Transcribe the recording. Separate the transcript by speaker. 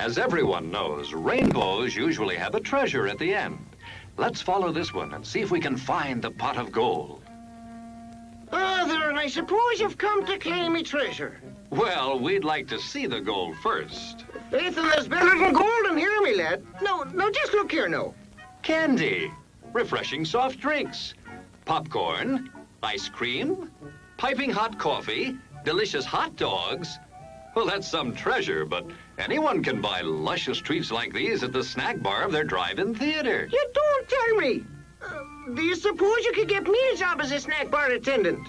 Speaker 1: As everyone knows, rainbows usually have a treasure at the end. Let's follow this one and see if we can find the pot of gold.
Speaker 2: Ah, Father, I suppose you've come to claim me treasure.
Speaker 1: Well, we'd like to see the gold first.
Speaker 2: Faith, and there's better than gold in here, me lad. No, no, just look here now.
Speaker 1: Candy, refreshing soft drinks, popcorn, ice cream, piping hot coffee, delicious hot dogs. Well, that's some treasure, but anyone can buy luscious treats like these at the snack bar of their drive-in theater.
Speaker 2: You don't tell me. Uh, do you suppose you could get me a job as a snack bar attendant?